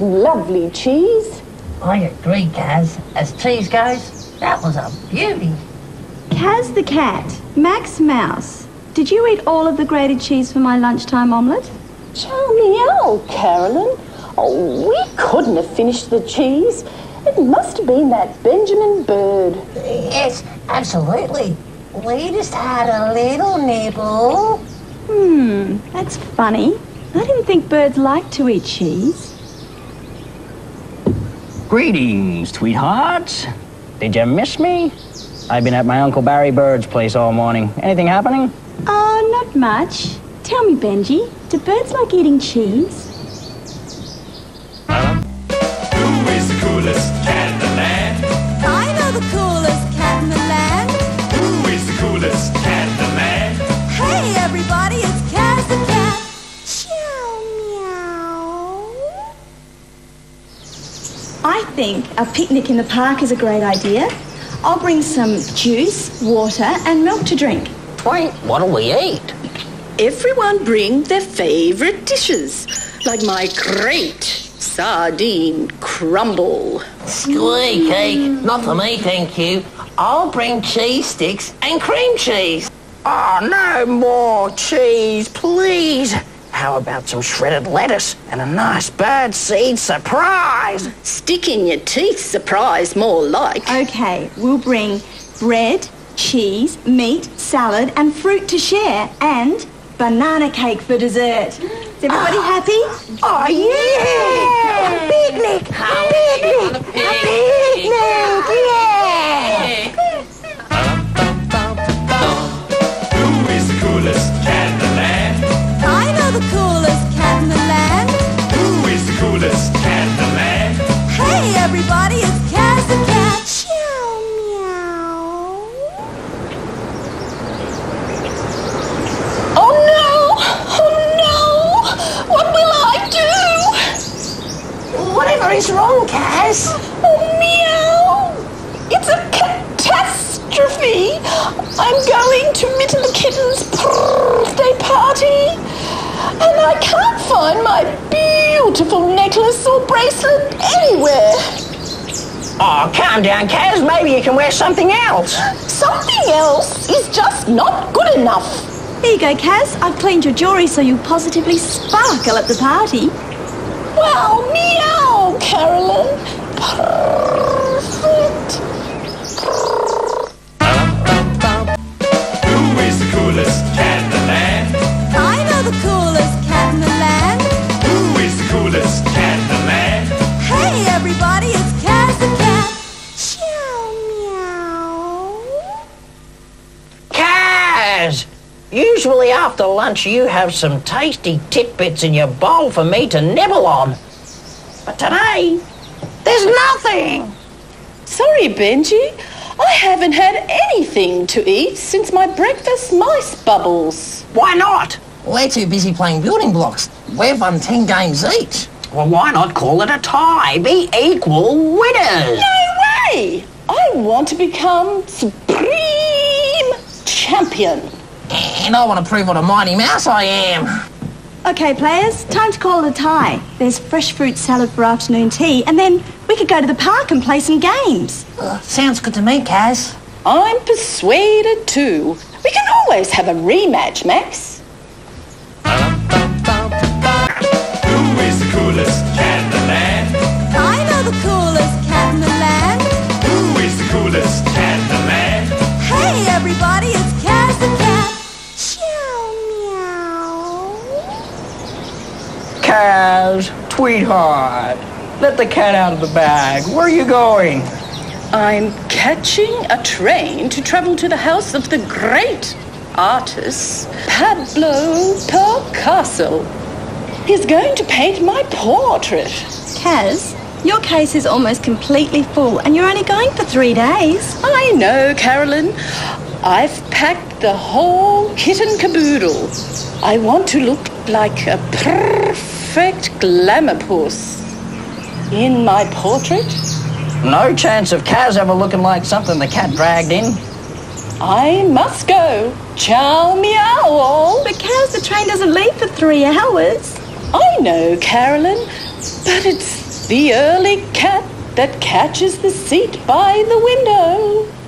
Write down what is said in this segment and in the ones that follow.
delicious. Max, that was lovely cheese. I agree, Kaz. As cheese goes, that was a beauty. Kaz the cat, Max Mouse. Did you eat all of the grated cheese for my lunchtime omelette? Ciao meow, Carolyn. Oh, we couldn't have finished the cheese. It must have been that Benjamin bird. Yes, absolutely. We just had a little nibble. Hmm, that's funny. I didn't think birds liked to eat cheese. Greetings, sweethearts. Did you miss me? I've been at my Uncle Barry Bird's place all morning. Anything happening? Oh, not much. Tell me, Benji, do birds like eating cheese? I think a picnic in the park is a great idea. I'll bring some juice, water, and milk to drink. Wait, what'll we eat? Everyone bring their favourite dishes, like my great sardine crumble. Squeaky. Not for me, thank you. I'll bring cheese sticks and cream cheese. Oh, no more cheese, please. How about some shredded lettuce and a nice bird seed surprise? Stick in your teeth surprise, more like. Okay, we'll bring bread, cheese, meat, salad, and fruit to share, and banana cake for dessert. Is everybody ah. happy? Oh, yeah! A picnic! A picnic! A picnic! To Mitten the Kitten's birthday party, and I can't find my beautiful necklace or bracelet anywhere. Oh, calm down, Kaz. Maybe you can wear something else. Something else is just not good enough. Here you go, Kaz. I've cleaned your jewellery so you'll positively sparkle at the party. Wow, meow, Carolyn. After lunch you have some tasty titbits in your bowl for me to nibble on. But today, there's nothing. Sorry, Benji. I haven't had anything to eat since my breakfast mice bubbles. Why not? We're too busy playing building blocks. We've won 10 games each. Well, why not call it a tie? Be equal winners. No way! I want to become supreme champion. And I want to prove what a mighty mouse I am. Okay, players, time to call it a tie. There's fresh fruit salad for afternoon tea, and then we could go to the park and play some games. Uh, sounds good to me, Kaz. I'm persuaded too. We can always have a rematch, Max. Kaz, sweetheart, let the cat out of the bag. Where are you going? I'm catching a train to travel to the house of the great artist Pablo Picasso. He's going to paint my portrait. Kaz, your case is almost completely full, and you're only going for three days. I know, Carolyn. I've packed the whole kit and caboodle. I want to look like a perfect glamour puss. In my portrait, No chance of Kaz ever looking like something the cat dragged in. I must go. Ciao meow all. But Kaz, the train doesn't leave for three hours. I know, Carolyn, but it's the early cat that catches the seat by the window.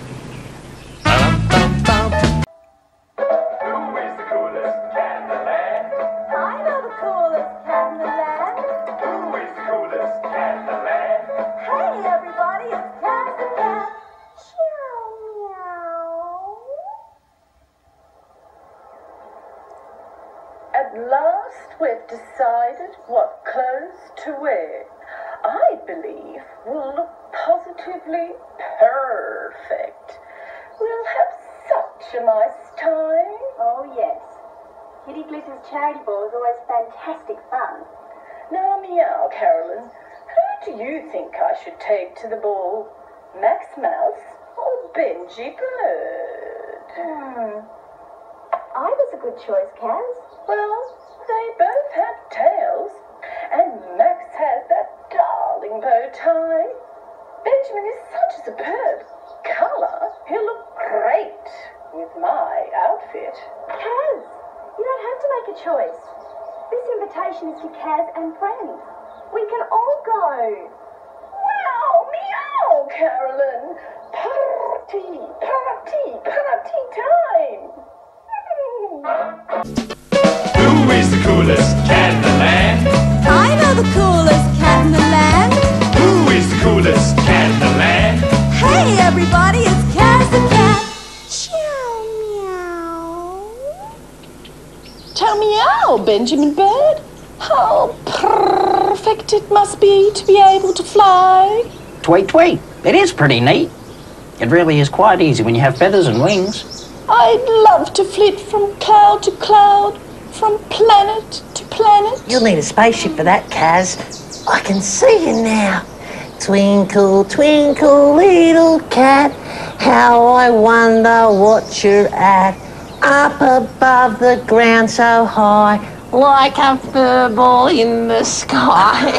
Perfect. We'll have such a nice time. Oh, yes. Kitty Glitter's charity ball is always fantastic fun. Now, meow, Carolyn, who do you think I should take to the ball? Max Mouse or Benji Bird? Hmm. I was a good choice, Kaz. Well, they both have tails, and Max has that darling bow tie. Benjamin is such a superb colour. He'll look great with my outfit. Kaz, you don't have to make a choice. This invitation is to Kaz and friends. We can all go. Wow, meow, Carolyn. Party, party, party time. Who is the coolest cat Benjamin Bird. How perfect it must be to be able to fly. Tweet, tweet. It is pretty neat. It really is quite easy when you have feathers and wings. I'd love to flit from cloud to cloud, from planet to planet. You'll need a spaceship for that, Kaz. I can see you now. Twinkle, twinkle, little cat, how I wonder what you're at. Up above the ground so high, like a furball in the sky.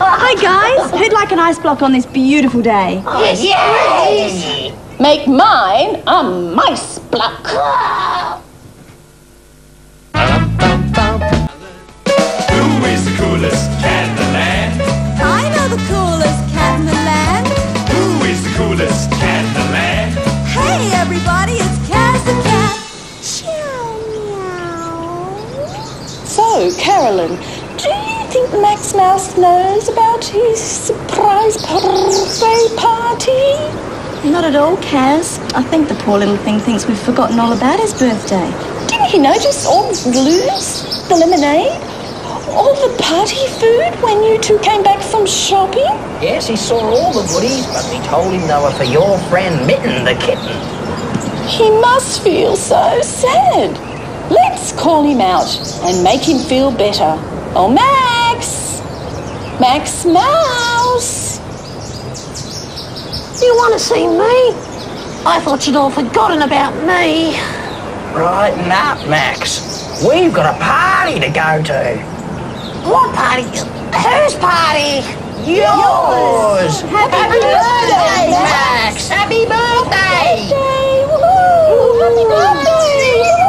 Hi, guys. Who'd like an ice block on this beautiful day? yes! Make mine a mice block. Max Mouse knows about his surprise birthday party? Not at all, Kaz. I think the poor little thing thinks we've forgotten all about his birthday. Didn't he notice all the balloons, the lemonade, all the party food when you two came back from shopping? Yes, he saw all the goodies, but we told him they were for your friend Mitten the kitten. He must feel so sad. Let's call him out and make him feel better. Oh, Max! Max Mouse! You want to see me? I thought you'd all forgotten about me. Brighten up, Max. We've got a party to go to. What party? Whose party? Yours! Happy birthday, Max! Happy birthday! Happy birthday!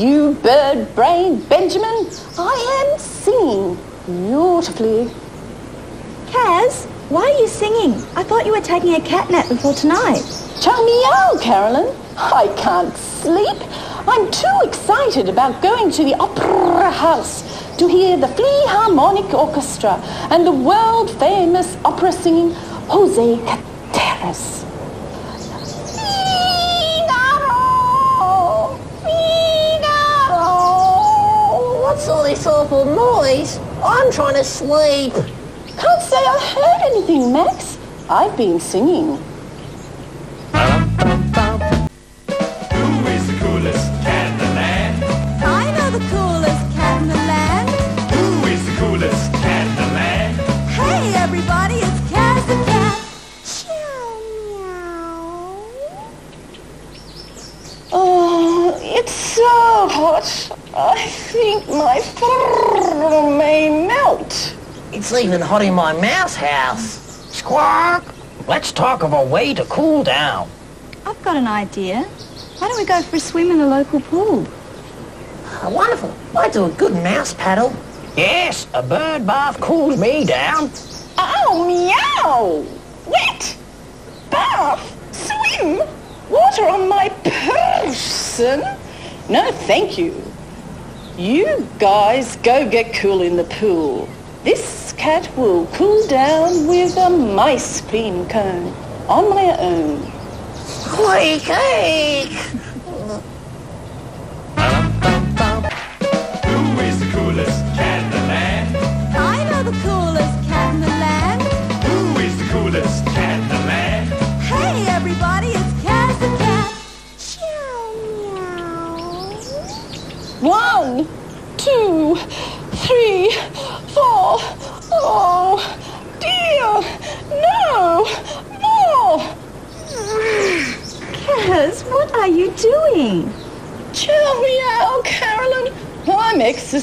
You bird brain Benjamin, I am singing beautifully. Kaz, why are you singing? I thought you were taking a cat nap before tonight. Ciao meow, Carolyn. I can't sleep. I'm too excited about going to the opera house to hear the Philharmonic Orchestra and the world famous opera singing Jose Carreras. this awful noise? I'm trying to sleep. Can't say I heard anything, Max. I've been singing. Who is the coolest cat in the land? I the coolest cat in the land. Who is the coolest cat in the land? Hey, everybody, it's the cat. Oh, it's so hot. I think my fur may melt. It's even hot in my mouse house. Squawk! Let's talk of a way to cool down. I've got an idea. Why don't we go for a swim in the local pool? Uh, wonderful. I do a good mouse paddle. Yes, a bird bath cools me down. Oh, meow! Wet! Bath! Swim! Water on my person? No, thank you. You guys go get cool in the pool. This cat will cool down with a mice cream cone on my own. Cake!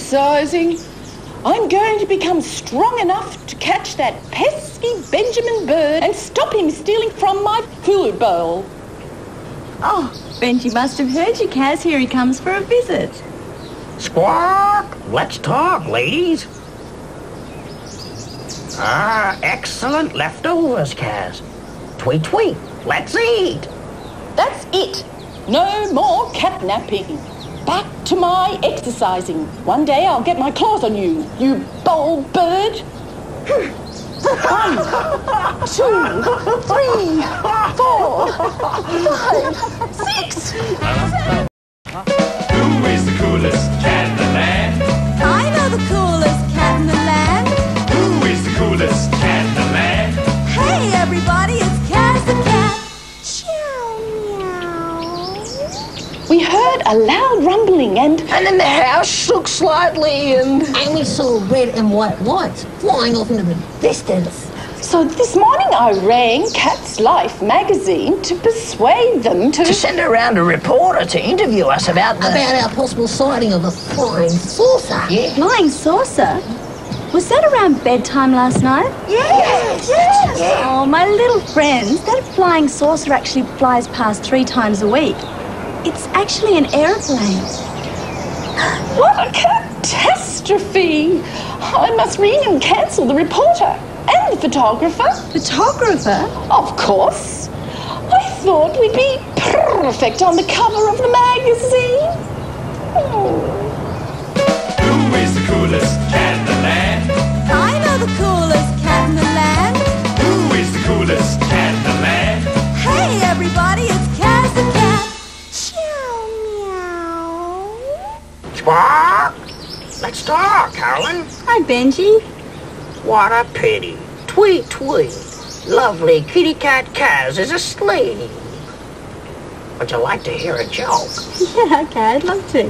Exercising. I'm going to become strong enough to catch that pesky Benjamin Bird and stop him stealing from my food bowl. Oh, Benji must have heard you, Kaz. Here he comes for a visit. Squawk! Let's talk, ladies. Ah, excellent leftovers, Kaz. Tweet, tweet. Let's eat. That's it. No more catnapping. Back to my exercising. One day I'll get my claws on you, you bold bird. One, two, three, four, five, six. Who a loud rumbling and And then the house shook slightly and... And we saw red and white lights flying off into the distance. so this morning I rang Cat's Life magazine to persuade them to... To send around a reporter to interview us about the... About our possible sighting of a flying saucer. Yeah. Flying saucer? Was that around bedtime last night? Yes, yes. Oh, my little friends, that flying saucer actually flies past three times a week. It's actually an aeroplane. What a catastrophe! I must ring and cancel the reporter and the photographer. Photographer? Of course. I thought we'd be perfect on the cover of the magazine. Oh. Who is the coolest cat in the land? I know the coolest Squawk! Let's talk, Carolyn. Hi, Benji. What a pity. Tweet, tweet. Lovely kitty cat Kaz is asleep. Would you like to hear a joke? Yeah, okay, I'd love to.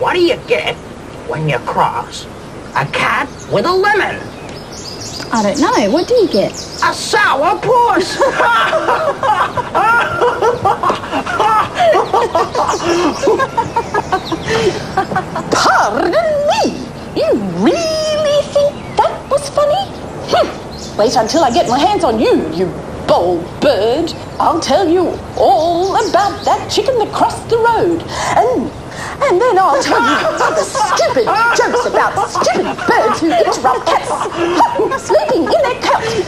What do you get when you cross a cat with a lemon? I don't know. What do you get? A sour puss! Pardon me! You really think that was funny? Hm. Wait until I get my hands on you, you bold bird. I'll tell you all about that chicken that crossed the road. And and then I'll tell you the stupid jokes about stupid birds who interrupt cats sleeping in their couch.